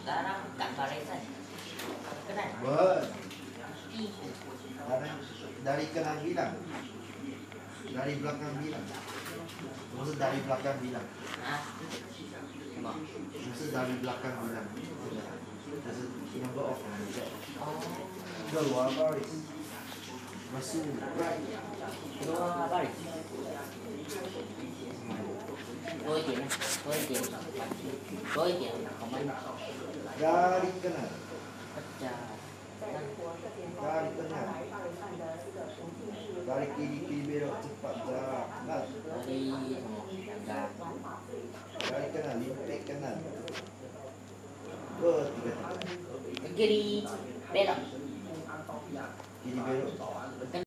Sekarang kat barisan. Kenal? Ber. Dari, dari kanan bilang. Dari belakang bilang. Maksud dari belakang bilang. Ah. Apa? Maksud dari belakang bilang. Maksud number of Oh. Dua baris. Masuk right. Dua điểm. Dua điểm. Dua điểm. Không ăn. Dari kanan. Pecah. Dari kanan. Dari kiri kiri belok cepat gerak. Nah, Dari enggak. dari kanan limpik kanan. Ber tiga tiga. Ke kiri. Belok. Kiri belok.